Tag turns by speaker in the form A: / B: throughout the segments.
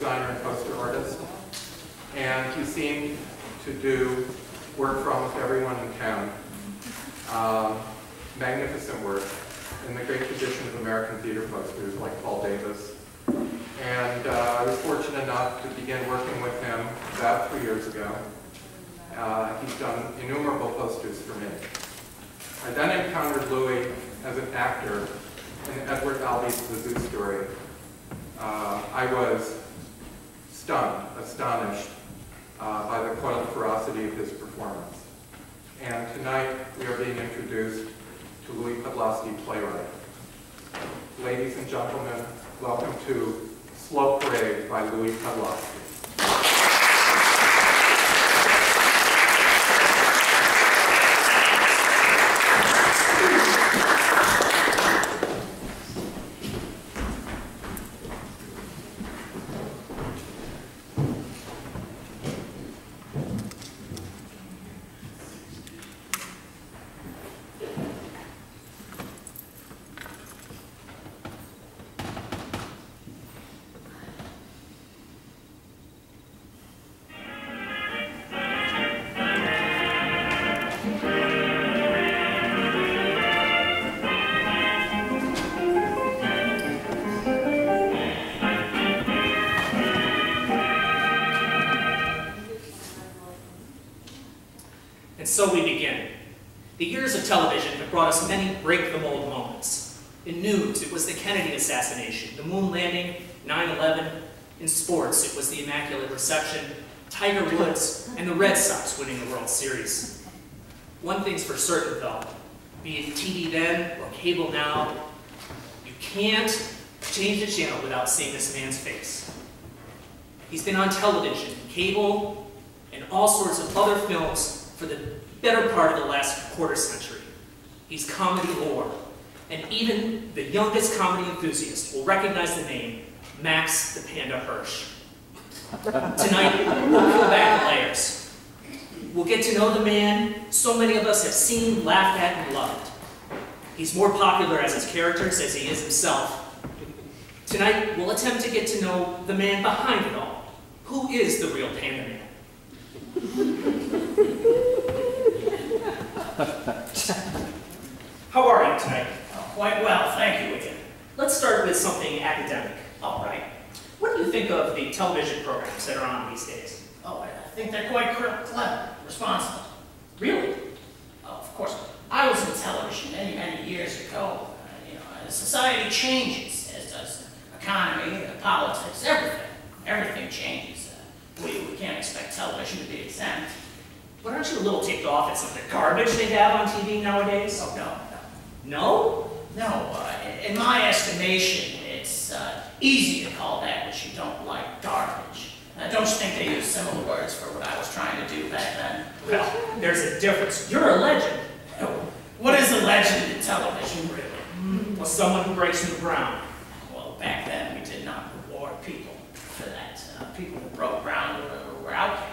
A: designer and poster artist, and he seemed to do work for almost everyone in town. Um, magnificent work in the great tradition of American theater posters like Paul Davis. And uh, I was fortunate enough to begin working with him about three years ago. Uh, he's done innumerable posters for me. I then encountered Louie as an actor in Edward Albee's The Zoo Story. Uh, I was stunned, astonished uh, by the coiled ferocity of his performance. And tonight we are being introduced to Louie Podlaski, playwright. Ladies and gentlemen, welcome to Slow Parade by
B: Louie Podlaski. Brought break-the-mold moments. In news, it was the Kennedy assassination, the moon landing, 9-11. In sports, it was the Immaculate Reception, Tiger Woods, and the Red Sox winning the World Series. One thing's for certain, though. Be it TV then or cable now, you can't change the channel without seeing this man's face. He's been on television, cable, and all sorts of other films for the better part of the last quarter century. He's comedy lore, and even the youngest comedy enthusiast will recognize the name Max the Panda Hirsch. Tonight, we'll peel back layers. We'll get to know the man so many of us have seen, laughed at, and loved. He's more popular as his characters as he is himself. Tonight, we'll attempt to get to know the man behind it all. Who is the real Panda Man? How are you tonight?
C: Oh, Quite well, thank you again.
B: Let's start with something academic.
C: All right.
B: What do you think of the television programs that are on these days?
C: Oh, I think they're quite clever, responsible.
B: Really?
C: Oh, of course, I was in television many, many years ago. Uh, you know, society changes, as does economy, uh, politics, everything. Everything changes. Uh, we, we can't expect television to be exempt.
B: But aren't you a little ticked off at some of the garbage they have on TV nowadays?
C: Oh, no,
B: No?
C: no. Uh, in- my estimation, it's uh, easy to call that which you don't like garbage. Uh, don't you think they use similar words for what I was trying to do back then?
B: Well, there's a difference. You're a legend.
C: What is a legend in television, really?
B: Well, someone who breaks new ground.
C: Well, back then, we did not reward people for that. Uh, people who broke ground were, were outcasts.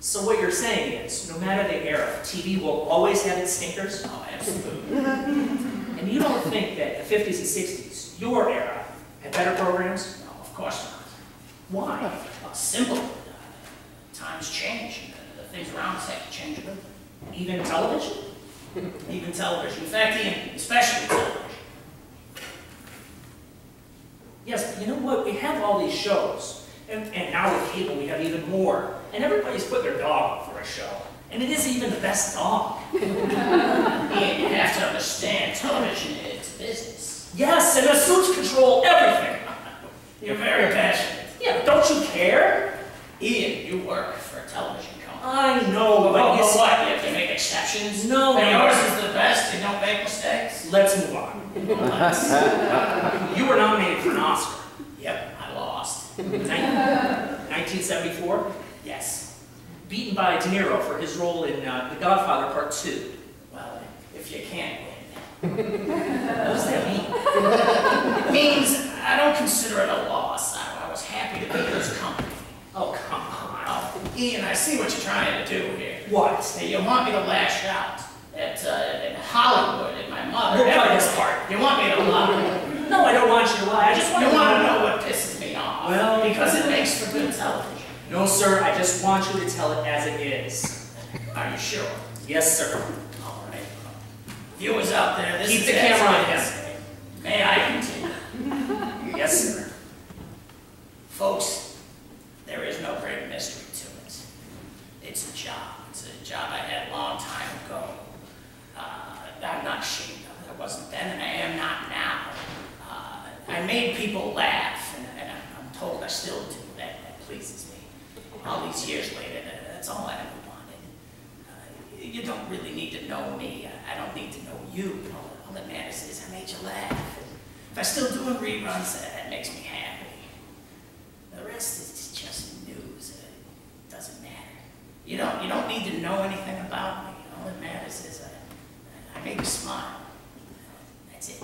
B: So what you're saying is, no matter the era, TV will always have its stinkers?
C: Oh, absolutely.
B: And you don't think that the 50s and 60s, your era, had better programs?
C: No, of course not.
B: Why?
C: Well, simple. Times change, the, the things around us have to change.
B: Even television?
C: Even television. In fact, even, especially television.
B: Yes, but you know what? We have all these shows. And, and now with cable, we have even more. And everybody's put their dog up for a show. And it isn't even the best dog.
C: And you have to understand, television is business.
B: Yes, and the suits control everything.
C: You're very passionate.
B: Yeah, but don't you care?
C: Ian, you work for a television company.
B: I know,
C: But,
B: but you
C: but
B: see-
C: what? You have to make exceptions?
B: No,
C: And
B: no.
C: yours is the best, you don't make mistakes?
B: Let's move on. You were nominated for an Oscar.
C: Yep, I lost.
B: Nin- 1974,
C: Yes.
B: beaten by De Niro for his role in uh, The Godfather Part 2.
C: Well, if you can't win.
B: What does that mean?
C: It means I don't consider it a loss. I, I was happy to be in this company.
B: Oh, come on.
C: Ian, I see what you're trying to do here.
B: What?
C: Hey, you want me to lash out at, uh, at Hollywood, at my mother.
B: Play this part.
C: You want me to lie.
B: No, I don't want you to lie. I just want
C: You
B: to
C: want to know what pisses me off.
B: Well-
C: Because it makes for good television.
B: No, sir, I just want you to tell it as it is.
C: Are you sure?
B: Yes, sir.
C: All right. Viewers out there, this
B: Keep
C: is
B: the camera on him.
C: May I continue?
B: Yes, sir.
C: Folks, there is no great mystery to it. It's a job. It's a job I had a long time ago. Uh, I'm not ashamed of it. I wasn't then, and I am not now. Uh, I made people laugh, and, and I'm- I'm told I still do. That, that pleases me. All these years later, that- that's all I ever wanted. Uh, you don't really need to know me. I I don't need to know you. All, all that matters is I made you laugh. If I'm still doing reruns, that, that makes me happy. The rest is just news. It doesn't matter. You don't, you don't need to know anything about me. All that matters is I, I make you smile. That's it.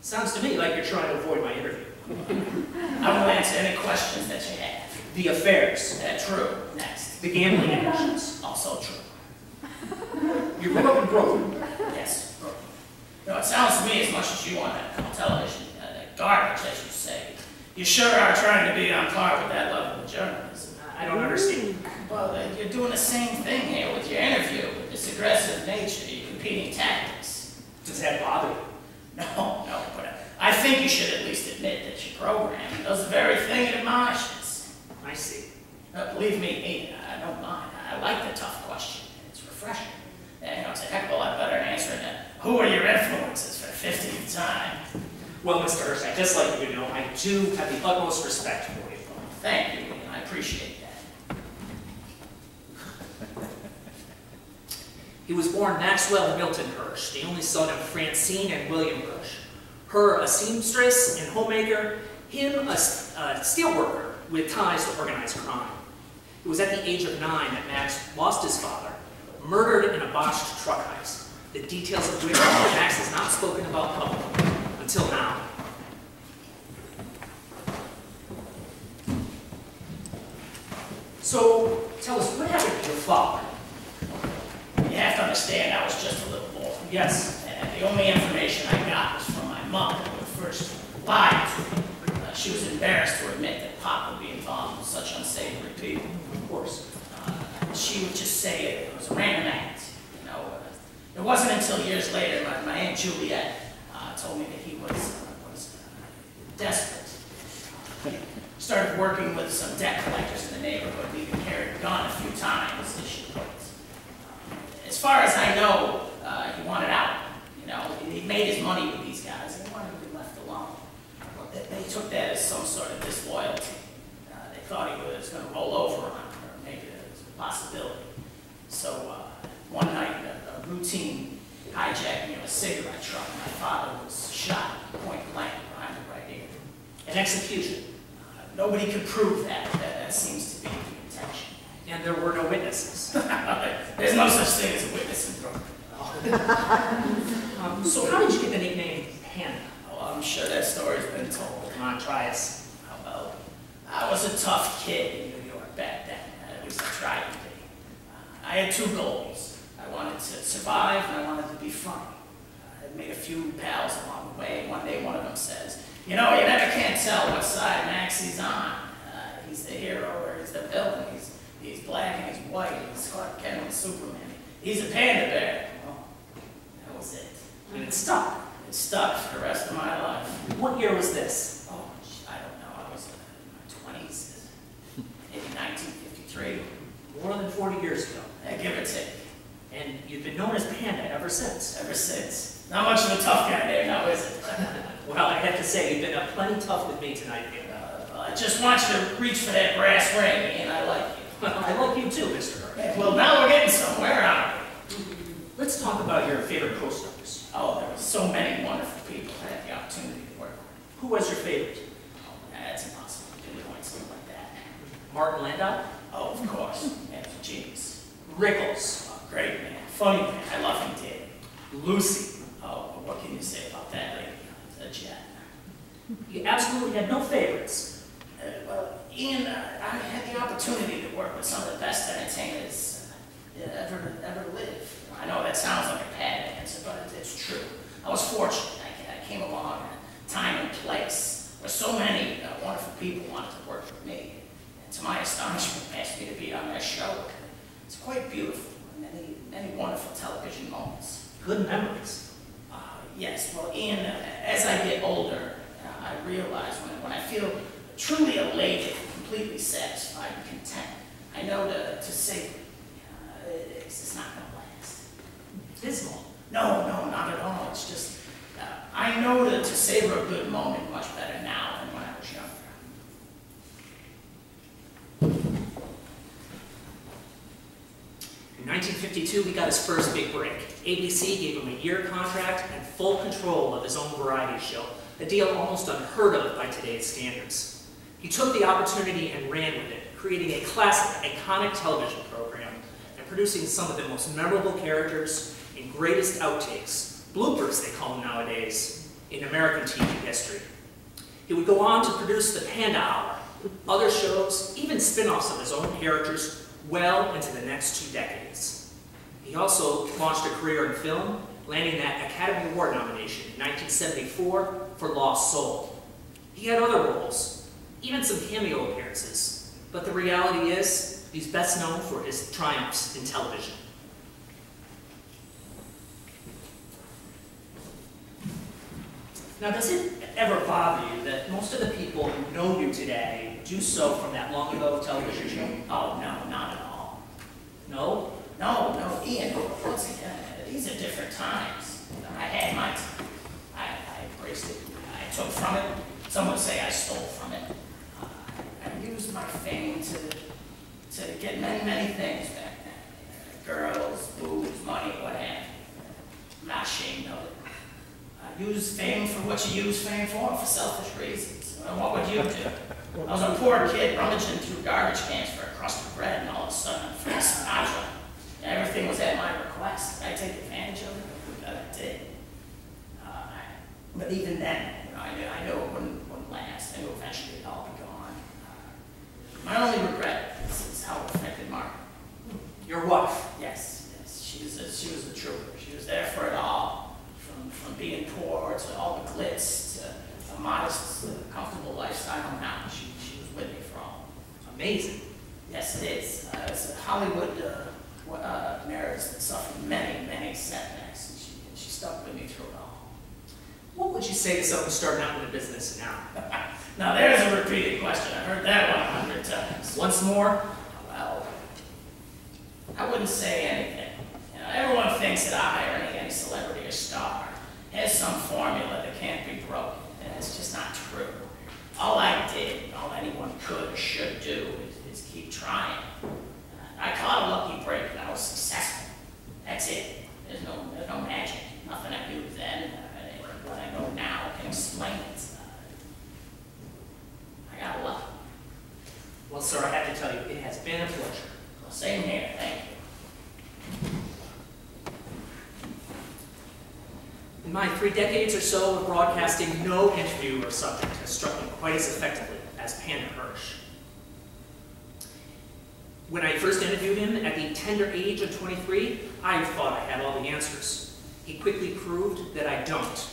B: Sounds to me like you're trying to avoid my interview.
C: I will answer any questions that you have.
B: The affairs,
C: Uh, true. Next.
B: the gambling addictions.
C: Also true.
B: You grew up in Brooklyn.
C: Yes. You know, it sounds to me as much as you want to call television uh, garbage, as you say. You sure are trying to be on par with that level of journalism.
B: I don't understand.
C: Well, uh, you're doing the same thing here with your interview, with this aggressive nature, your competing tactics.
B: Does that bother you?
C: No, no, but I think you should at least admit that your program does the very thing it admonishes.
B: I see.
C: Uh, believe me, me, I don't mind. I like the tough question. It's refreshing. And, you know, it's a heck of a lot better than answering uh, who are your influences for the 50th time.
B: Well, Mr. Hirsch, I'd just like you to know I do have the utmost respect for you.
C: Thank you. I appreciate that.
B: He was born Maxwell Milton Hirsch, the only son of Francine and William Hirsch. Her a seamstress and homemaker, him a steelworker with ties to organized crime. It was at the age of nine that Max lost his father, murdered in a botched truck heist, the details of which Max has not spoken about publicly until now. So, tell us, what happened to your father?
C: You have to understand, I was just a little boy.
B: Yes,
C: And the only information I got was mother, who first lied to. Uh, she was embarrassed to admit that Pop would be involved with such unsavory people.
B: of course.
C: Uh, she would just say it was a random act. You know, it wasn't until years later my, my aunt Juliet uh, told me that he was uh, was uh, desperate. He started working with some debt collectors in the neighborhood, and even carried a gun a few times, as far as I know, he wanted out. You he made his money with these guys, and he wanted to be left alone. They, they took that as some sort of disloyalty. Uh, they thought he was going to roll over on her, or maybe it was a possibility. So uh, one night, a, a routine hijacking of a cigarette truck, my father was shot point blank behind the right ear.
B: An execution,
C: Uh, nobody could prove that. that. That seems to be the intention.
B: and there were no witnesses.
C: There's no such thing as a witness in Brooklyn.
B: Um, so how did you get the nickname Panda?
C: Oh, I'm sure that story's been told.
B: Come on, try us.
C: Oh, Well, I was a tough kid in New York back then. At least I tried to be. Uh, I had two goals. I wanted to survive and I wanted to be funny. I made a few pals along the way. One day one of them says, you know, you never can't tell what side Maxie's on. Uh, he's the hero or he's the villain. He's, he's black and he's white. He's Clark Kent and Superman. He's a panda bear. Well, that was it.
B: And it stuck.
C: It stuck for the rest of my life.
B: What year was this?
C: Oh, I don't know, I was in my twenties, maybe nineteen fifty-three,
B: More than 40 years ago.
C: give or take,
B: And you've been known as Panda ever since.
C: ever since. Not much of a tough guy there now, is it?
B: Well, I have to say, you've been uh, plenty tough with me tonight, Panda.
C: Uh, I just want you to reach for that brass ring, and I like you.
B: Well, I like you too, Mr. Hirsch.
C: Well, now we're getting somewhere, aren't we?
B: Let's talk about your favorite co-stars.
C: Oh, there were so many wonderful people I had the opportunity to work with.
B: Who was your favorite?
C: Oh, that's impossible to pinpoint something like that.
B: Martin Landau?
C: Oh, of course, man, he's a genius.
B: Rickles?
C: Oh, great man, funny man, I love him dearly.
B: Lucy?
C: Oh, what can you say about that lady? A jet.
B: You absolutely had no favorites.
C: Uh, well, Ian, uh, I had the opportunity to work with some of the best entertainers uh, ever ever lived. I know that sounds like a bad answer, but it- it's true. I was fortunate. I, came along at a time and place where so many uh, wonderful people wanted to work with me. And to my astonishment, asked me to be on their show. It's quite beautiful, many, many wonderful television moments.
B: Good memories.
C: Uh, yes, well, Ian, uh, as I get older, uh, I realize when, when I feel truly elated, completely satisfied and content, I know to, to say, uh, it's just not going to last.
B: Dismal.
C: No, no, not at all. It's just, uh, I know to, to savor a good moment much better now than when I was younger.
B: In 1952, he got his first big break. ABC gave him a year contract and full control of his own variety show, a deal almost unheard of by today's standards. He took the opportunity and ran with it, creating a classic, iconic television program and producing some of the most memorable characters and greatest outtakes, bloopers they call them nowadays, in American TV history. He would go on to produce The Panda Hour, other shows, even spin-offs of his own characters well into the next two decades. He also launched a career in film, landing that Academy Award nomination in 1974 for Lost Soul. He had other roles, even some cameo appearances, but the reality is he's best known for his triumphs in television. Now, does it ever bother you that most of the people who know you today do so from that long ago television show?
C: Oh, no, not at all.
B: No?
C: No, no, Ian, once again, these are different times. I had my time. I, I embraced it. I took from it. Some would say I stole from it. Uh, I used my fame to, to get many, many things back then. Girls, booze, money, what have you. Not ashamed of it. I used fame for what you use fame for, for selfish reasons. What would you do? I was a poor kid rummaging through garbage cans for a crust of bread, and all of a sudden, I'm Frank Sinatra. Everything was at my request. I take advantage of it. But I did. Uh, I- but even then, you know, I knew, I knew it wouldn't, wouldn't last. I knew eventually it'd all be gone. Uh, my only regret is, is how it affected Margaret.
B: Your wife?
C: Yes, yes, she was a, she was a trooper. She was there for it all, from, from being poor to all the glitz to a modest, uh, comfortable lifestyle now. She, she was with me for all.
B: Amazing.
C: Yes, it is. Uh, it's Hollywood uh, uh, marriage that suffered many, many setbacks, and she, and she stuck with me through it all.
B: What would you say to someone starting out in the business now?
C: Now, there's a repeated question. I've heard that one a hundred times.
B: Once more,
C: Well, I wouldn't say anything. You know, everyone thinks that I, or any, any celebrity or star, has some formula that can't be broken, and it's just not true. All I did, all anyone could or should do is, is keep trying. I caught a lucky break and I was successful. That's it. There's no, there's no magic. Nothing I knew then, uh, what I know now can explain it. Uh, I got lucky.
B: well, sir, I have to tell you, it has been a pleasure.
C: Well, same here, thank you.
B: In my three decades or so of broadcasting, no interview or subject has struck me quite as effectively as Panda Hirsch. When I first him at the tender age of 23, I thought I had all the answers. He quickly proved that I don't.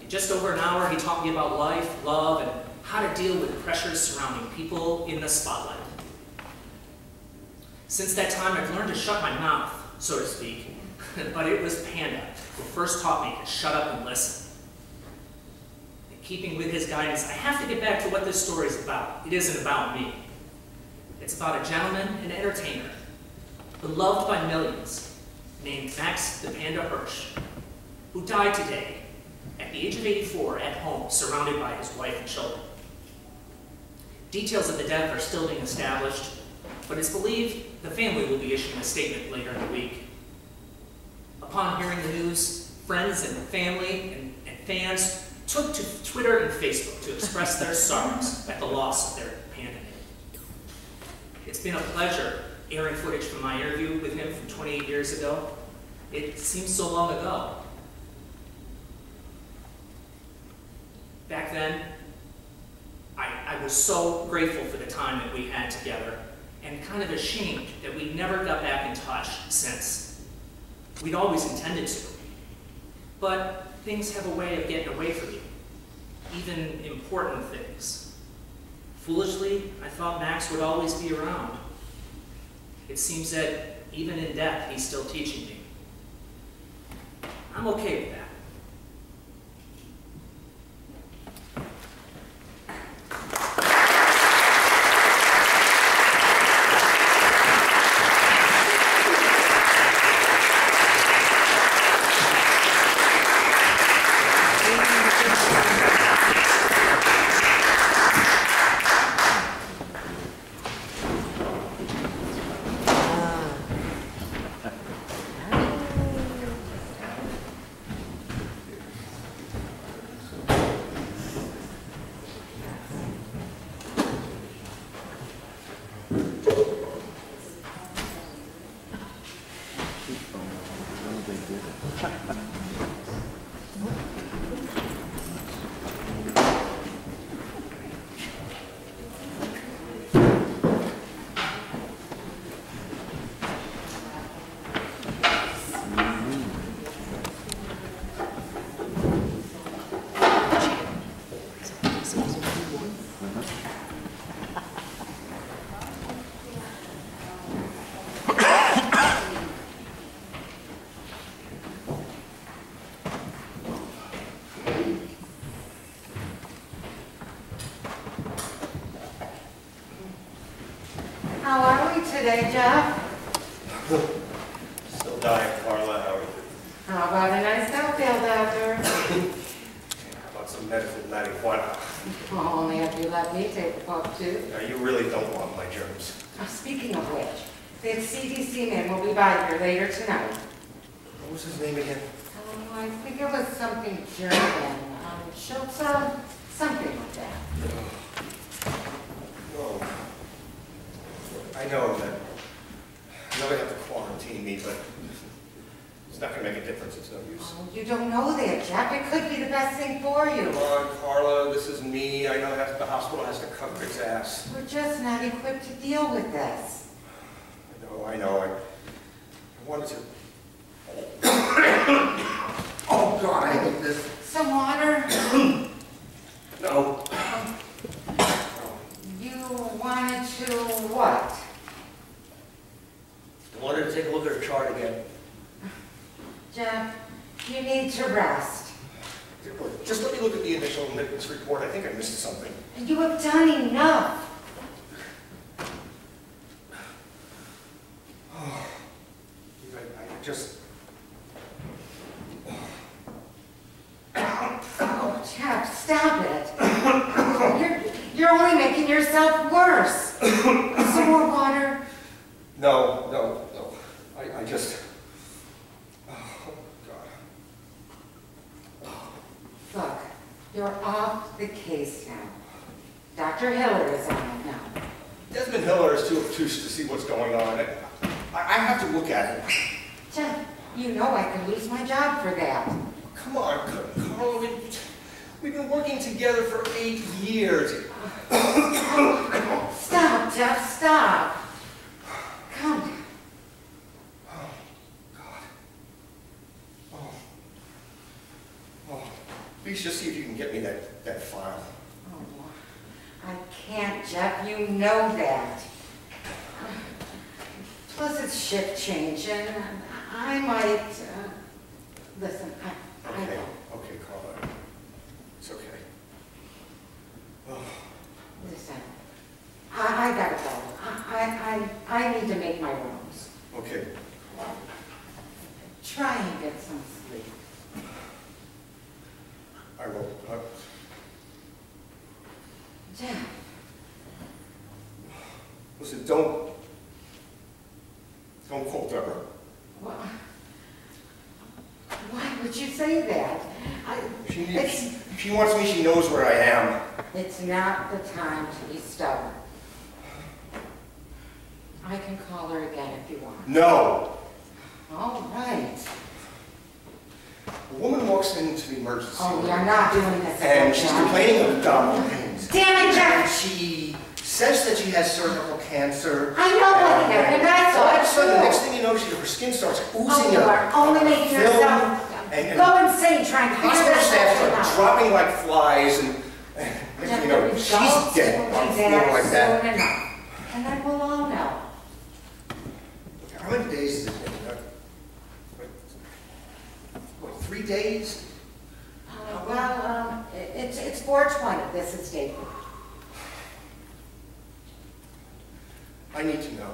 B: In just over an hour, he taught me about life, love, and how to deal with pressures surrounding people in the spotlight. Since that time, I've learned to shut my mouth, so to speak, but it was Panda who first taught me to shut up and listen. In keeping with his guidance, I have to get back to what this story is about. It isn't about me. It's about a gentleman and entertainer, beloved by millions, named Max the Panda Hirsch, who died today at the age of 84 at home, surrounded by his wife and children. Details of the death are still being established, but it's believed the family will be issuing a statement later in the week. Upon hearing the news, friends and family and, and fans took to Twitter and Facebook to express their sorrows at the loss of their. It's been a pleasure airing footage from my interview with him from 28 years ago. It seems so long ago. Back then, I, I was so grateful for the time that we had together and kind of ashamed that we never got back in touch since. We'd always intended to. But things have a way of getting away from you. even important things. Foolishly, I thought Max would always be around. It seems that even in death, he's still teaching me. I'm okay with that.
D: How are we today, Jeff?
E: Still dying, Carla, how are you?
D: How about a nice outfield after?
E: How about some medical marijuana?
D: Well, only if you let me take the puff too.
E: Now, you really don't want my germs.
D: Uh, Speaking of which, the CDC man will be by here later tonight.
E: What was his name again?
D: Oh, I think it was something German, um, Schultze, something like that.
E: I know that, I know they have to quarantine me, but it's not gonna make a difference, it's no use.
D: Oh, you don't know that, Jack. It could be the best thing for you.
E: Come on, Carla, this is me, I know that the hospital has to cover its ass.
D: We're just not equipped to deal with this.
E: I know, I know, I, I wanted to. Oh, God, I hate this.
D: Some water?
E: No.
D: You wanted to what?
E: I wanted to take a look at her chart again.
D: Jeff, you need to rest.
E: Just let me look at the initial admittance report, I think I missed something.
D: You have done enough.
E: I I just,
D: Oh, Jeff, stop it. You're, you're only making yourself worse. Some more water?
E: no, no, no. I, I just, oh, God.
D: Look, you're off the case now. Dr. Hiller is on it now.
E: Desmond Hiller is too obtuse to see what's going on. I, I have to look at it.
D: Jeff, you know I could lose my job for that.
E: Come on, Carl, we, we've been working together for eight years.
D: Stop, Jeff, stop. Calm down.
E: Oh, God. Oh. Oh, please just see if you can get me that, that file.
D: Oh, I can't, Jeff, you know that. Plus, it's shift change, and I might, uh, listen, I, I
E: Okay,
D: know.
E: okay, Carla. It's okay. Oh,
D: Listen, I, I gotta go. I, I, I need to make my rooms.
E: okay.
D: Try and get some sleep.
E: I will. Uh,
D: Jeff,
E: Listen, don't, don't quote Deborah.
D: wha- why would you say that? I,
E: She,
D: it's,
E: if she wants me, she knows where I am.
D: it's not the time to be stubborn. I can call her again if you want.
E: No.
D: All right.
E: A woman walks into the emergency
D: Oh, we are not doing this
E: and she's
D: Jeff.
E: complaining of abdominal pains.
D: Damn it,
E: And
D: Jeff!
E: she says that she has cervical cancer.
D: I know what happened, that's
E: All of a sudden, the next thing you know, she, her skin starts
D: Oh,
E: oozing
D: you
E: out.
D: are only making yourself,
E: And- and-
D: go insane trying to figure
E: Hospital
D: this
E: staff
D: whole
E: are
D: thing out.
E: dropping like flies and, and next
D: Jeff,
E: thing
D: the
E: you know, she's dead
D: will
E: on the floor like that.
D: enough, And then we'll all know.
E: How many days is it? Uh, what- What, three days?
D: Uh, Well, um, it- it's, it's four twenty, this is dated.
E: I need to know.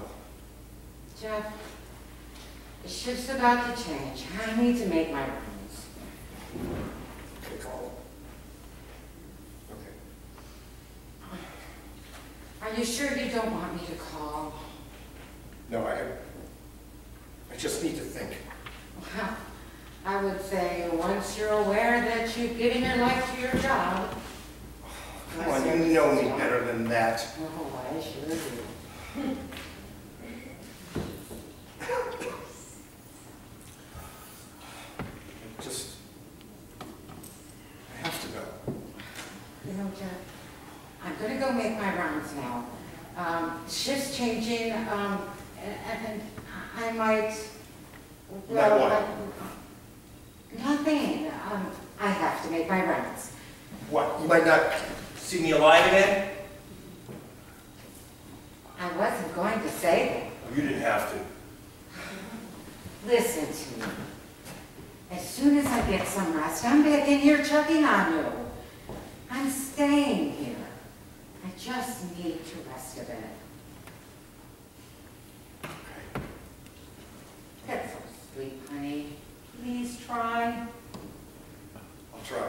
D: Jeff, the shift's about to change. I need to make my rounds.
E: Okay, Carl. Okay.
D: Are you sure you don't want me to call?
E: No, I, I just need to think.
D: Well, I would say, once you're aware that you've given your life to your job.
E: Come on, you know me better than that.
D: Oh, I sure do.
E: I Just, I have to know.
D: You know, Jeff, I'm gonna go make my rounds now. Um, shift's changing, um, and, and I might, well,
E: what?
D: uh, Nothing, um, I have to make my rounds.
E: What, you might not see me alive again?
D: I wasn't going to say that.
E: You didn't have to.
D: Listen to me. As soon as I get some rest, I'm back in here checking on you. I'm staying here. Just need to rest a bit. That's so sweet, honey. Please try.
E: I'll try.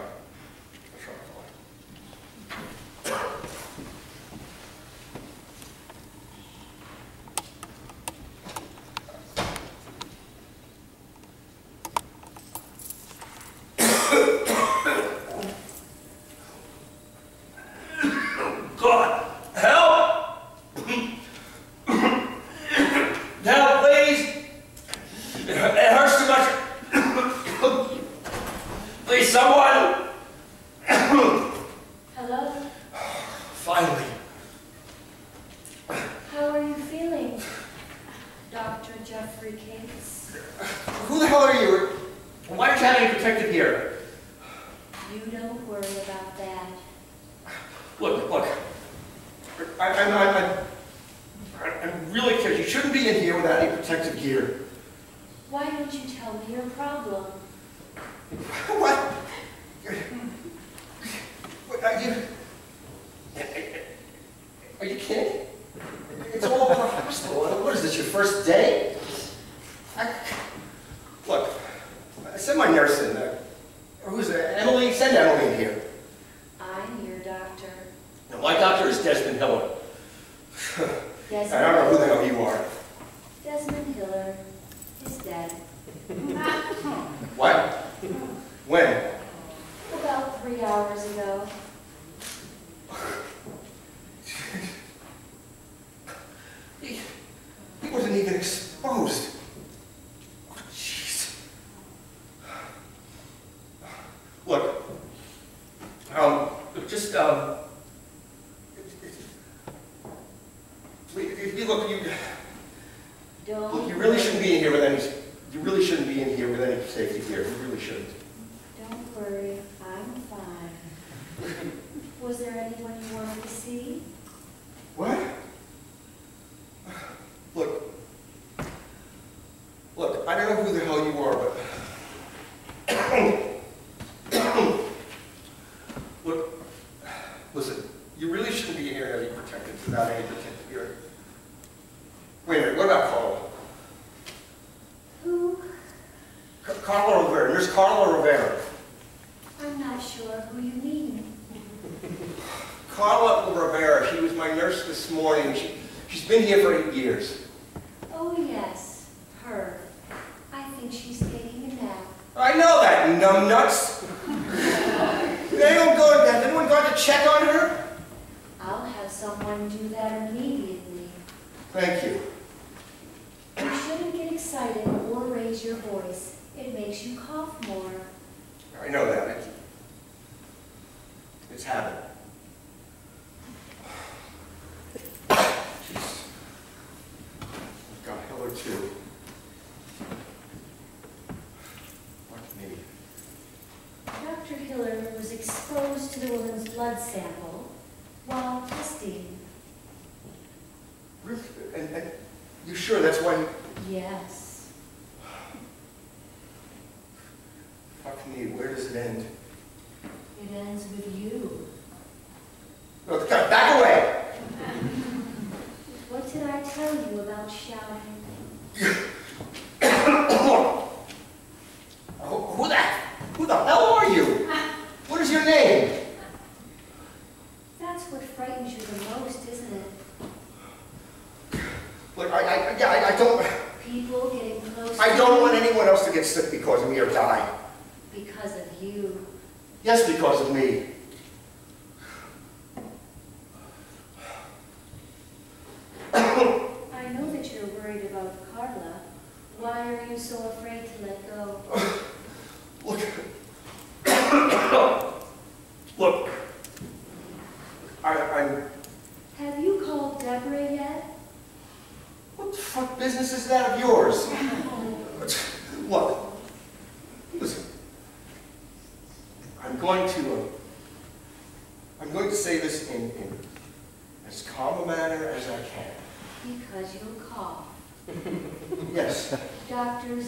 E: I'll try.
F: It's habit. Jeez. I've got Heller too.
G: Dr.
E: Hiller
G: was exposed to
E: the woman's
H: blood sample while testing.
E: Ruth, and, and you sure that's when?
H: Yes.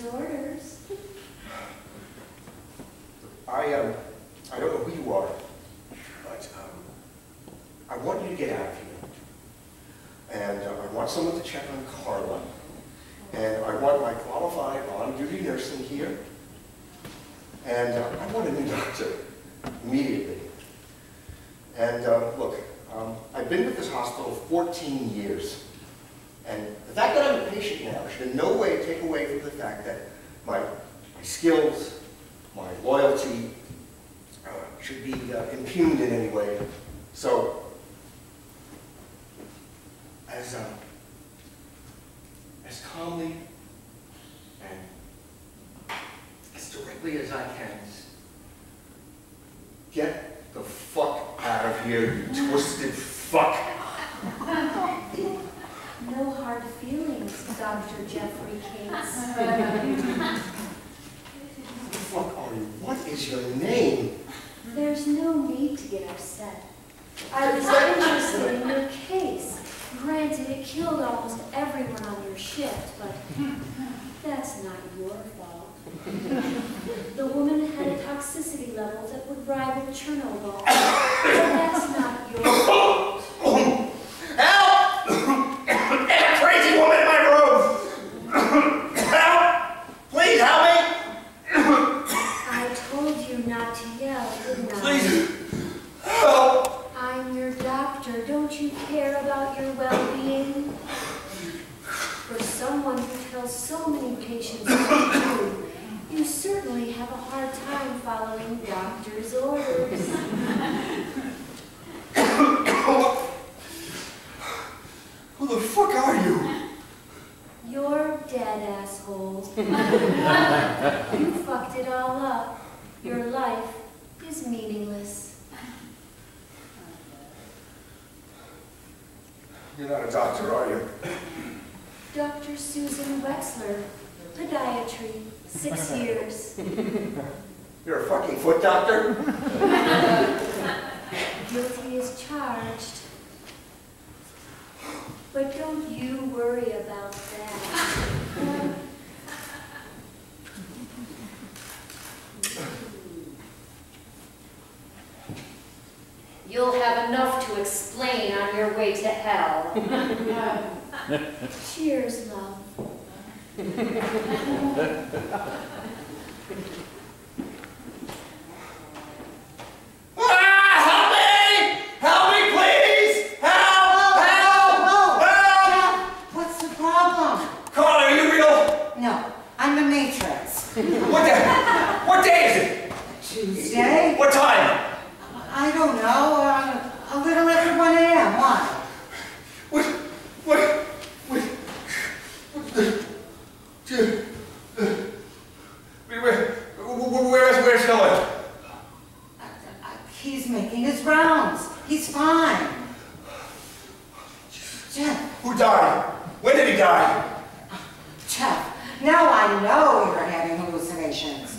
H: Orders.
E: I, um, I don't know who you are, but, um, I want you to get out of here. And uh, I want someone to check on Carla. And I want my qualified on-duty nurse in here. And uh, I want a new doctor immediately. And uh, look, um, I've been with this hospital 14 years. And the fact that I'm a patient now should in no way take away from the fact that my, my skills, my loyalty uh, should be uh, impugned in any way. So, as, uh, as calmly and as directly as I can, get the fuck out of here, you twisted fuck.
H: No hard feelings, Dr. Jeffrey Cates.
E: Who the fuck are you? What is your name?
H: There's no need to get upset. I was interested in your case. Granted, it killed almost everyone on your shift, but that's not your fault. The woman had a toxicity level that would rival Chernobyl. But that's not your fault.
I: Help! There's a crazy woman in my room! Help! Please help me!
H: I told you not to yell, didn't I?
I: Please! Help!
H: I'm your doctor. Don't you care about your well-being? For someone who tells so many patients what to do, you certainly have a hard time following doctor's orders.
E: Who the fuck are you?
H: You're dead, asshole. you fucked it all up. Your life is meaningless.
E: You're not a doctor, are you?
H: Dr. Susan Wexler, podiatry, six years.
E: You're a fucking foot doctor?
H: Guilty as charged. But don't you worry about that.
J: You'll have enough to explain on your way to hell.
H: Cheers, love.
I: Ah! Help me! Help me, please! Help! Help! Help!
D: What's the problem?
I: Carla, are you real?
D: No, I'm the Matrix.
I: What day? What day is it?
D: Tuesday?
I: What time?
D: I don't know, uh, a little after 1 a.m. Why?
I: What? What? What? What the? Dude, Where? Where? Where's Where's Helen?
D: Uh, uh, He's making his rounds. He's fine. Jeff,
I: Who died? When did he die?
D: Jeff, now I know you're having hallucinations.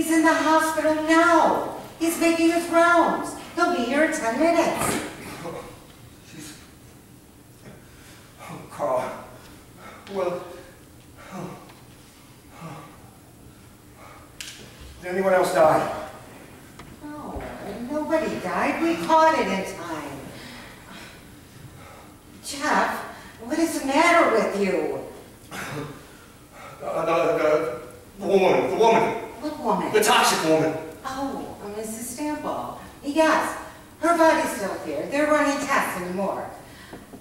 D: He's in the hospital now. He's making his rounds. He'll be here in 10 minutes.
K: She's... Oh, Carl. Well... Did anyone else die?
D: No, nobody died. We caught it in time. Jeff, what is the matter with you?
K: Uh, the, the, the woman, the woman,
D: What woman?
K: the toxic woman.
D: Oh, Mrs. Stample. Yes, her body's still here. They're running tests anymore.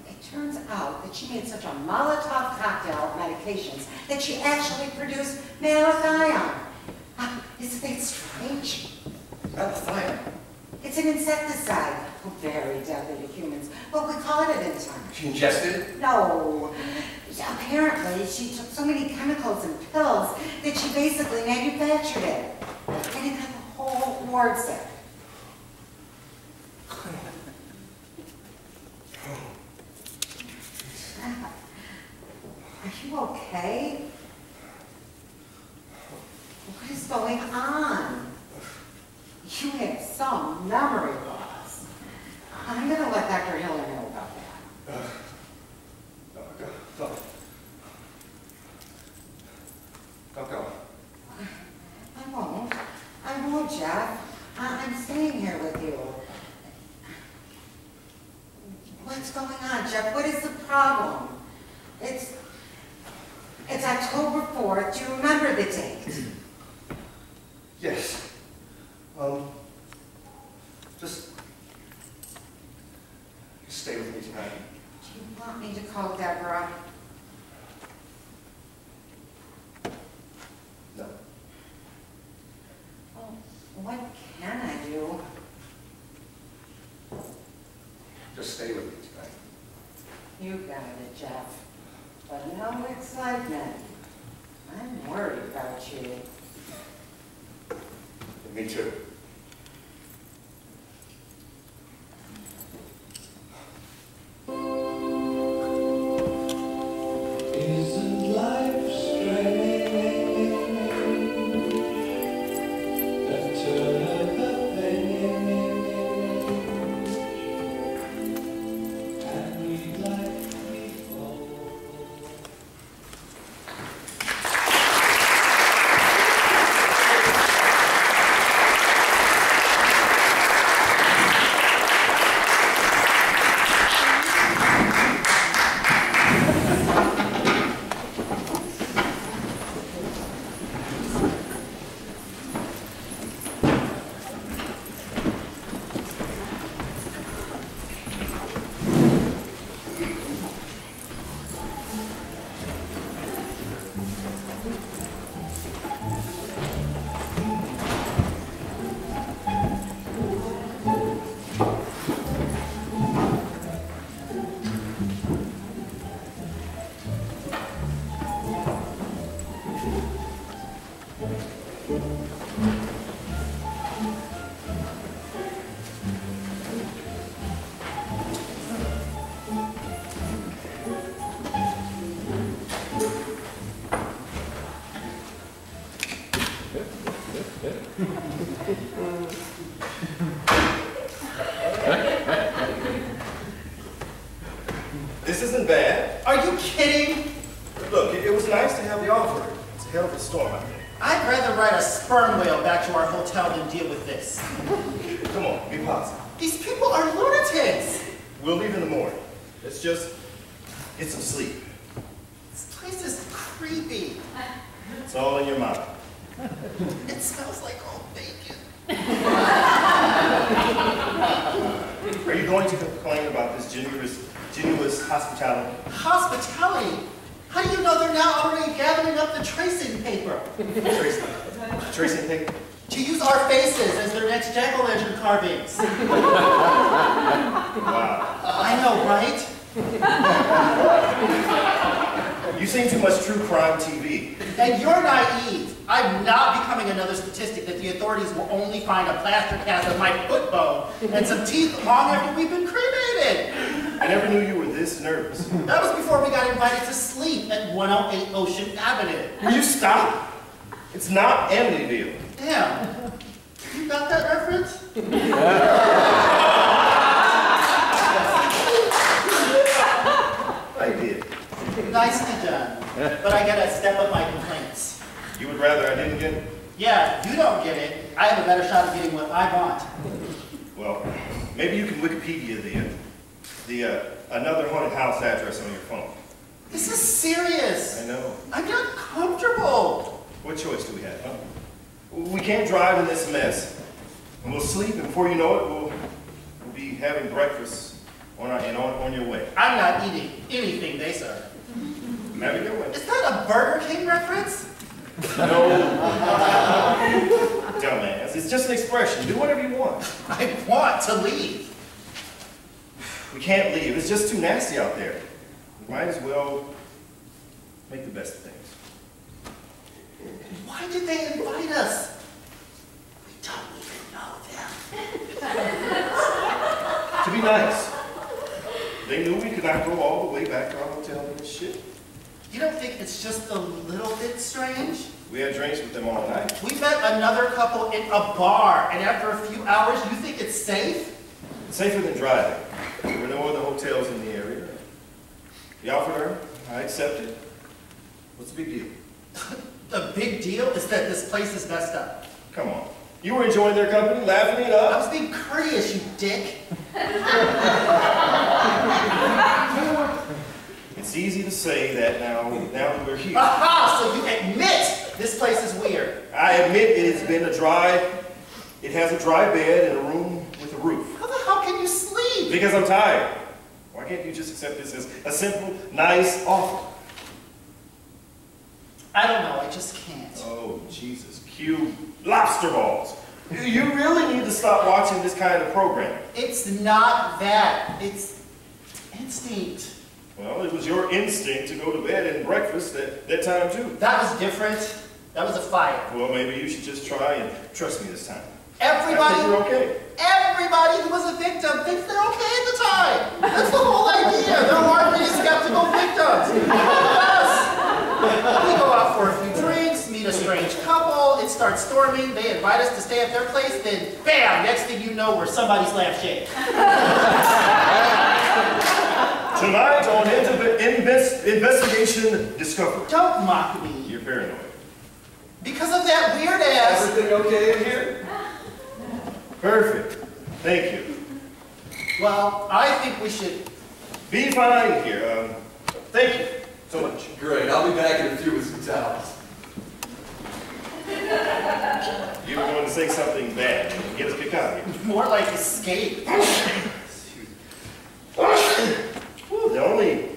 D: It turns out that she made such a Molotov cocktail of medications that she actually produced malathion. Uh, isn't that strange?
K: Malathion.
D: It's an insecticide, very deadly to humans, but we caught it in time.
K: She ingested it?
D: No. Apparently, she took so many chemicals and pills that she basically manufactured it. And it got the whole ward sick. Are you okay? What is going on? You have some memory loss. I'm gonna let Dr. Hiller know about that.
K: Go, go, go. Go, go.
D: I won't. I won't, Jeff. I- I'm staying here with you. What's going on, Jeff? What is the problem? It's, it's October 4th. Do you remember the date?
K: Yes. Um, just, just stay with me tonight.
D: Do you want me to call Deborah?
K: No.
D: Oh, What can I do?
K: Just stay with me tonight.
D: You got it, Jeff. But no excitement.
K: You've seen too much true crime TV.
L: And you're naive. I'm not becoming another statistic that the authorities will only find a plaster cast of my foot bone and some teeth long after we've been cremated.
K: I never knew you were this nervous.
L: That was before we got invited to sleep at 108 Ocean Avenue.
K: Will you stop? It's not Amityville.
L: Damn. You got that reference?
K: I
L: Nicely done. But I gotta step up my complaints.
K: You would rather I didn't get it?
L: Yeah, you don't get it. I have a better shot of getting what I want.
K: Well, maybe you can Wikipedia the, uh, the, uh, another haunted house address on your phone.
L: This is serious.
K: I know.
L: I'm not comfortable.
K: What choice do we have, huh? We can't drive in this mess. And we'll sleep, and before you know it, we'll, we'll be having breakfast on, our, and on, on your way.
L: I'm not eating anything they serve.
K: Have a good.
L: Is that a Burger King reference?
K: No. Dumbass. It's just an expression. Do whatever you want.
L: I want to leave.
K: We can't leave. It's just too nasty out there. We might as well make the best of things.
L: Why did they invite us? We don't even know them.
K: To be nice. They knew we could not go all the way back to our hotel and shit.
L: You don't think it's just a little bit strange?
K: We had drinks with them all night.
L: We met another couple in a bar, and after a few hours, you think it's safe?
K: Safer than driving. There were no other hotels in the area. He offered her. I accepted. What's the big deal?
L: The big deal is that this place is messed up.
K: Come on. You were enjoying their company, laughing it up.
L: I was being courteous, you dick.
K: It's easy to say that now, now that we're here.
L: Aha! So you admit this place is weird.
K: I admit it has been a dry, it has a dry bed and a room with a roof.
L: How the hell can you sleep?
K: Because I'm tired. Why can't you just accept this as a simple, nice offer?
L: I don't know, I just can't.
K: Oh, Jesus. Cue lobster balls. You really need to stop watching this kind of program.
L: It's not that. It's instinct.
K: Well, it was your instinct to go to bed and breakfast at that time, too.
L: That was different. That was a fight.
K: Well, maybe you should just try and trust me this time. I
L: Everybody,
K: think you're okay.
L: everybody who was a victim thinks they're okay at the time. That's the whole idea. There are these skeptical victims. Us. We go out for a few drinks, meet a strange couple, it starts storming, they invite us to stay at their place, then bam, next thing you know, we're somebody's lampshade.
K: Tonight on Inve- Invest- Investigation Discovery.
L: Don't mock me.
K: You're paranoid.
L: Because of that weird ass.
K: Everything okay in here? Perfect. Thank you.
L: Well, I think we should.
K: Be fine here. Um, thank you so much.
M: Great, I'll be back in a few with some towels.
K: You were going to say something bad get us kicked out of here.
L: More like escape.
K: Whew, The only,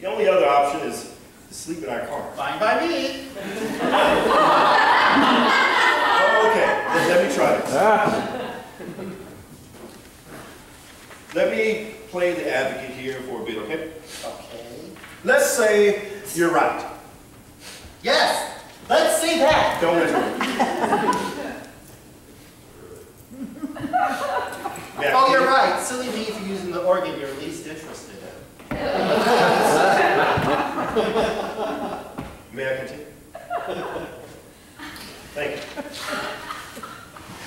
K: the only other option is to sleep in our car.
L: Fine by me.
K: Oh, okay, let, let me try this. Let me play the advocate here for a bit, okay?
L: Okay.
K: Let's say you're right.
L: Yes, let's see that.
K: Don't interrupt. Yeah,
L: Oh, you're right. Silly me for using the organ you're least interested in.
K: May I continue? Thank you.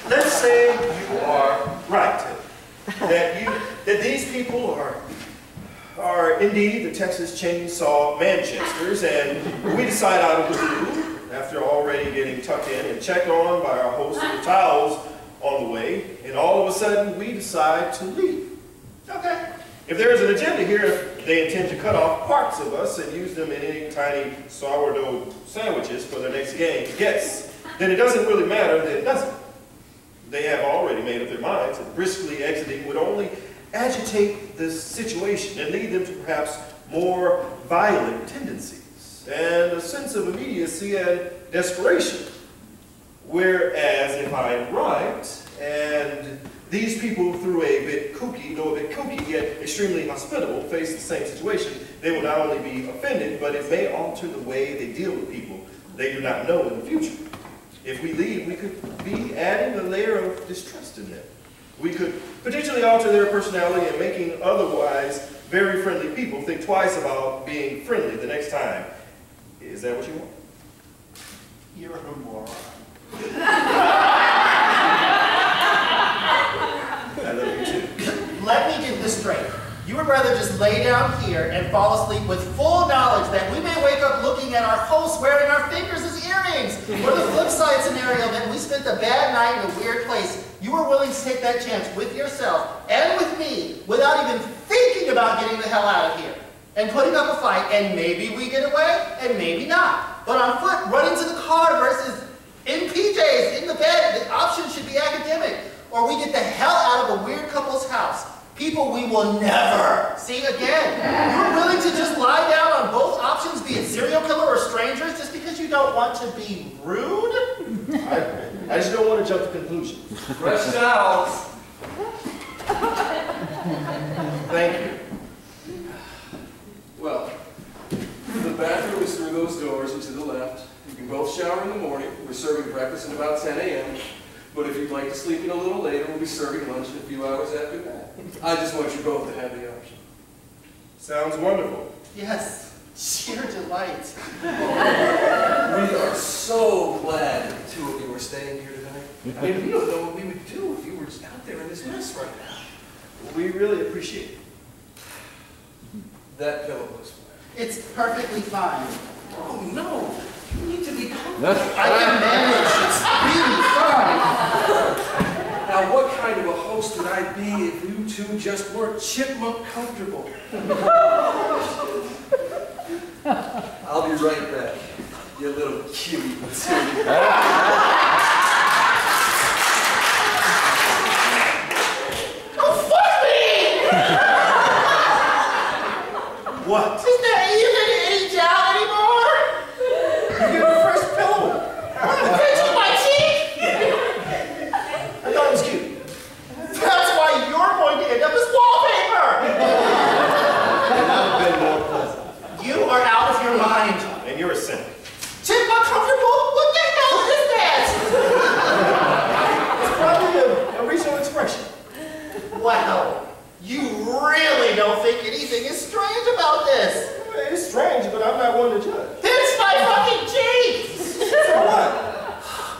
K: Let's say you are right, that you, that these people are, are indeed the Texas Chainsaw Manchesters, and we decide out of the blue, after already getting tucked in and checked on by our host of towels on the way, and all of a sudden we decide to leave.
L: Okay.
K: If there is an agenda here, they intend to cut off parts of us and use them in any tiny sourdough sandwiches for their next game. Yes, then it doesn't really matter that it doesn't. They have already made up their minds, and briskly exiting would only agitate the situation and lead them to perhaps more violent tendencies and a sense of immediacy and desperation. Whereas if I'm right, and these people, through a bit kooky, though a bit kooky yet extremely hospitable, face the same situation, they will not only be offended, but it may alter the way they deal with people they do not know in the future. If we leave, we could be adding a layer of distrust in them. We could potentially alter their personality and making otherwise very friendly people think twice about being friendly the next time. Is that what you want?
L: You're a moron. You would rather just lay down here and fall asleep with full knowledge that we may wake up looking at our host wearing our fingers as earrings. Or the flip side scenario that we spent a bad night in a weird place. You were willing to take that chance with yourself and with me without even thinking about getting the hell out of here. And putting up a fight, and maybe we get away, and maybe not. But on foot, running to the car versus in PJs, in the bed, the option should be academic. Or we get the hell out of a weird couple's house. People we will never see again. You're willing to just lie down on both options, be it serial killer or strangers, just because you don't want to be rude?
K: I, I just don't want to jump to conclusions.
M: Fresh towels.
K: Thank you.
M: Well, the bathroom is through those doors and to the left. You can both shower in the morning. We're serving breakfast at about 10 a.m. But if you'd like to sleep in a little later, we'll be serving lunch in a few hours after that. I just want you both to have the option.
K: Sounds wonderful.
L: Yes, sheer delight.
M: We are so glad the two of you are staying here tonight. I mean, we don't know what we would do if you were just out there in this mess right now.
K: We really appreciate it.
M: That pillow looks flat.
L: It's perfectly fine.
M: Oh, no. You need to be comfortable.
L: I can manage. It's really fun.
M: Now, what kind of a host would I be if you two just weren't chipmunk comfortable? I'll be right back, you little cutie patootie.
L: Oh, fuck me!
K: What?
L: Is there even any doubt anymore?
K: You get the fresh pillow.
L: Pinching my cheek?
K: I thought it was cute.
L: That's why you're going to end up as wallpaper!
K: And that would have been more pleasant.
L: You are out of your mind.
K: And you're a cynic.
L: Chipmunk comfortable? What the hell is that?
K: It's probably a, a regional expression.
L: Wow. You really don't think anything about this?
K: It's strange, but I'm not one to judge.
L: Pinch my fucking cheek!
K: So what?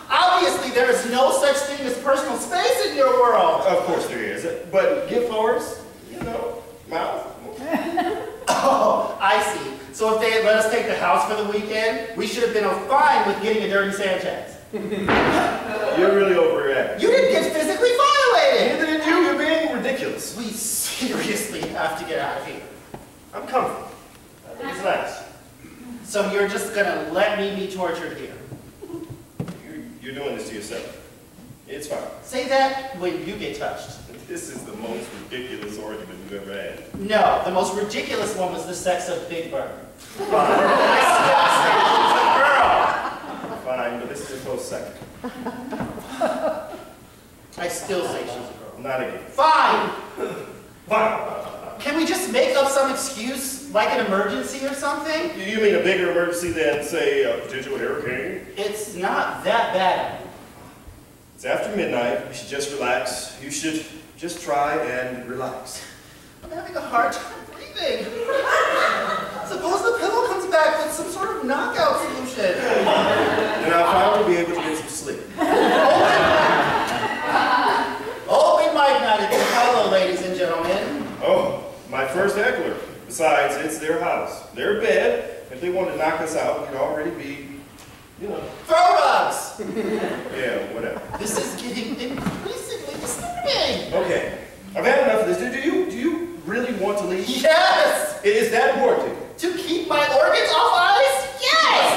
L: Obviously, there is no such thing as personal space in your world.
K: Of course there is. But gift horse, you know, mouth.
L: Oh, I see. So if they had let us take the house for the weekend, we should have been fine with getting a dirty Sanchez.
K: You're really overreacting.
L: You didn't get physically violated!
K: Neither did you. You're being ridiculous.
L: We seriously have to get out of here.
K: I'm comfortable. I think it's nice.
L: So you're just gonna let me be tortured here?
K: You're, you're doing this to yourself. It's fine.
L: Say that when you get touched.
K: This is the most ridiculous argument you've ever had.
L: No, the most ridiculous one was the sex of Big Bird. I still say she's a girl.
K: Fine, but this is a close second.
L: I still say she's a girl.
K: Not again.
L: Fine!
K: Fine.
L: Can we just make up some excuse, like an emergency or something?
K: You mean a bigger emergency than, say, a potential hurricane?
L: It's not that bad.
K: It's after midnight. We should just relax. You should just try and relax.
L: I'm having a hard time breathing. Suppose the pillow comes back with some sort of knockout solution.
K: And I'll finally be able to get some sleep.
L: Open mic night at the Apollo, ladies and gentlemen.
K: Oh, Besides, it's their house, their bed. If they wanted to knock us out, we could already be, you know,
L: Throw rugs!
K: yeah, whatever.
L: This is getting increasingly disturbing.
K: Okay, I've had enough of this. Do, do you do you really want to leave?
L: Yes!
K: It is that important to?
L: To keep my organs off ice? Yes!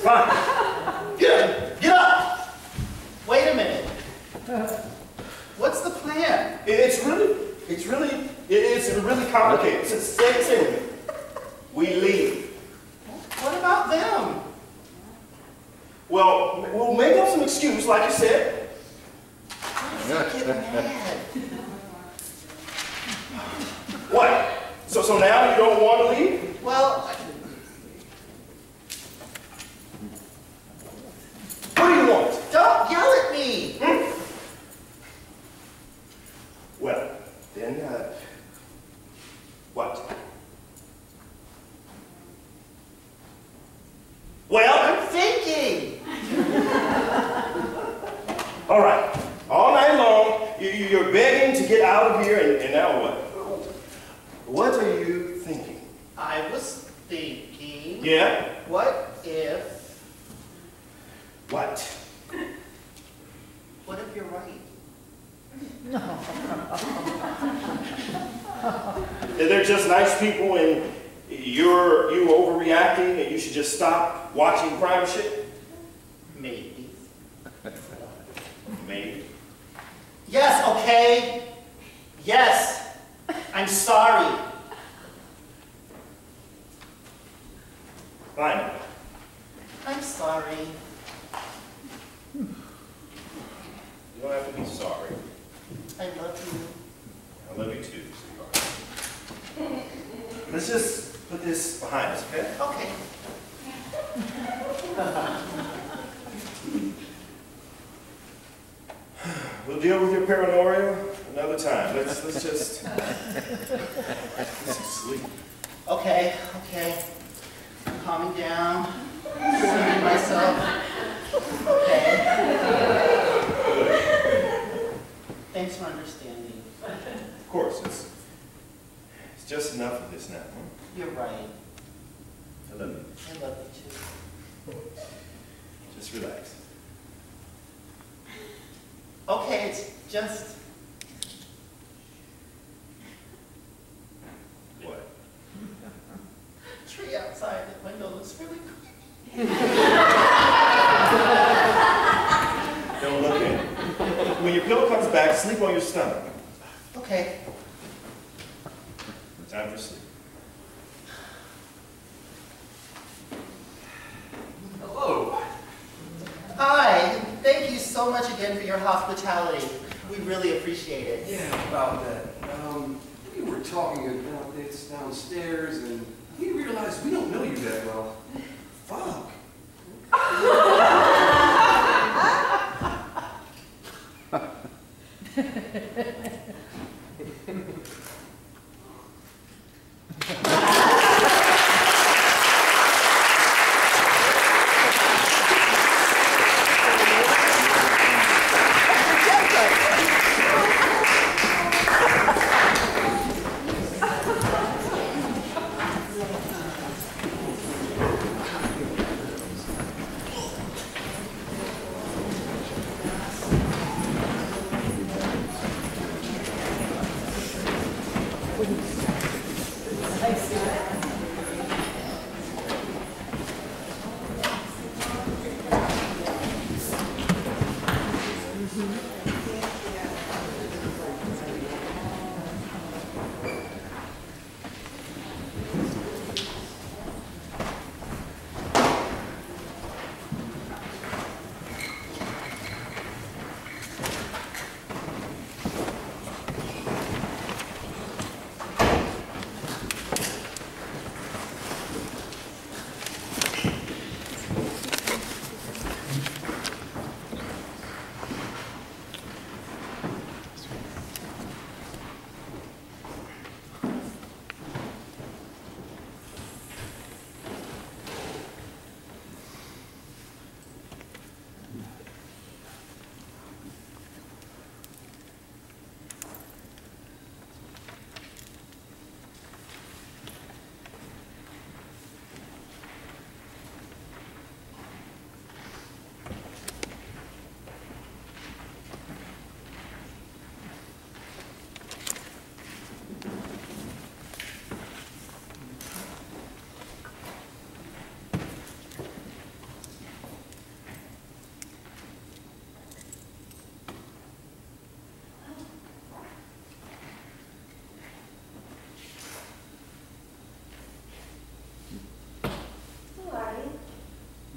K: Fine.
L: Get up! Get up! Wait a minute. What's the plan?
K: It's really, it's really, it's really complicated. S- Say, say. We leave.
L: What about them?
K: Well, we'll make up some excuse, like you said. What? So, so now you don't want to leave?
L: Well,
K: What do you want?
L: don't yell at me.
K: Well, then, uh, what? Well,
L: I'm thinking.
K: all right. All night long, you- you- you're begging to get Yeah?
L: What if,
K: What?
L: what if you're right?
K: That they're just nice people and you're, you overreacting and you should just stop watching crime shit?
L: Maybe.
K: Maybe.
L: Yes, okay? Yes. I'm sorry.
K: Fine.
L: I'm sorry.
K: You don't have to be sorry.
L: I love you.
K: I love you too, sweetheart. Let's just put this behind us, okay?
L: Okay.
K: We'll deal with your paranoia another time. Let's, let's just, let's just sleep.
L: Okay, okay. I'm calming down. Seeing myself. Okay. Thanks for understanding.
K: Of course, it's, it's just enough of this now. huh?
L: You're right.
K: I love you.
L: I love you too.
K: Just relax.
L: Okay, it's just,
K: What?
L: tree outside the really cool.
K: Don't look at it. When your pillow comes back, sleep on your stomach.
L: Okay.
K: Time for sleep.
M: Hello.
L: Hi, thank you so much again for your hospitality. We really appreciate it.
M: Yeah, about that. Um, we were talking about this downstairs, and we realized we don't know you that well. Fuck.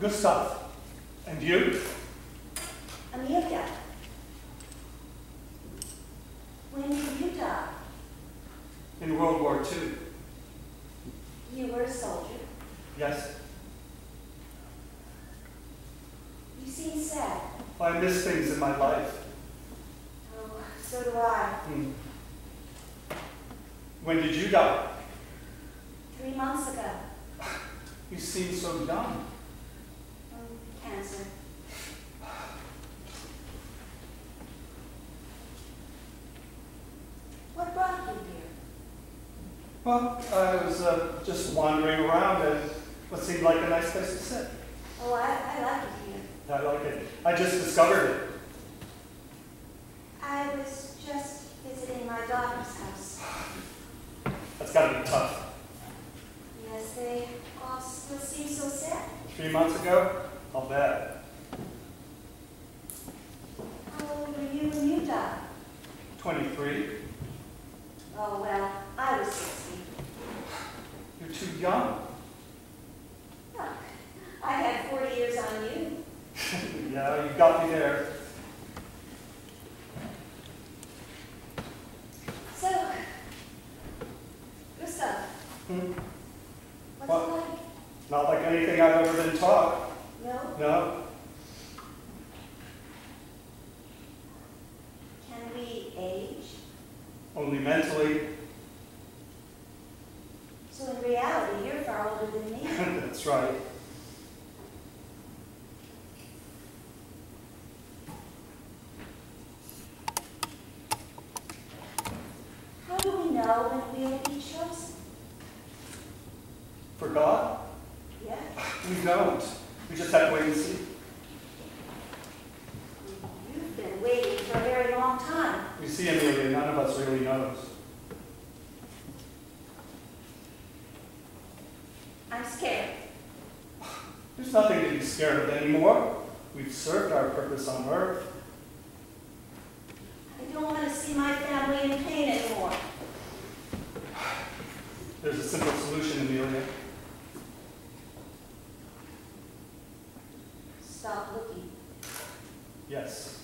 N: Gustav. And you?
H: Amelia. When did you die?
N: In World War II.
H: You were a soldier.
N: Yes.
H: You seem sad.
N: I miss things in my life.
H: Oh, so do I.
N: Hmm. When did you die?
H: Three months ago.
N: You seem so young.
H: Mm, Cancer. What brought you here?
N: Well, I was uh, just wandering around and What seemed like a nice place to sit.
O: Oh, I, I like it here.
N: I like it. I just discovered it.
O: I was just visiting my daughter's house.
N: That's gotta be tough.
O: Yes, they all still seem so sad.
N: Three months ago, I'll bet.
O: How old were you when you died?
N: 23.
O: Oh, well, I was 60.
N: You're too young.
O: I had 40 years on you.
N: yeah, you got me there.
O: So, Gustav,
N: Hmm.
O: what's
N: What?
O: it like?
N: Not like anything I've ever been taught.
O: No?
N: No.
O: Can we age?
N: Only mentally.
O: So in reality, you're far older than me.
N: That's right.
O: How do we know when we'll be chosen?
N: For God,
O: Yeah?
N: we don't. We just have to wait and see.
O: You've been waiting for a very long time.
N: You see, Amelia, none of us really knows.
O: I'm scared.
N: There's nothing to be scared of anymore. We've served our purpose on earth.
O: I don't want to see my family in pain anymore.
N: There's a simple solution, Amelia.
O: Stop looking.
N: Yes.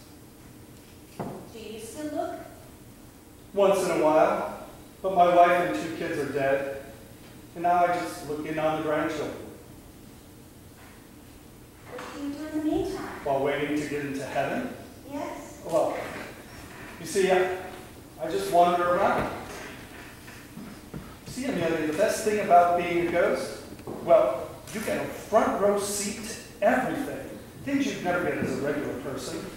O: Do you still look?
N: Once in a while. But my wife and two kids are dead. And now I just look in on the grandchildren mercy.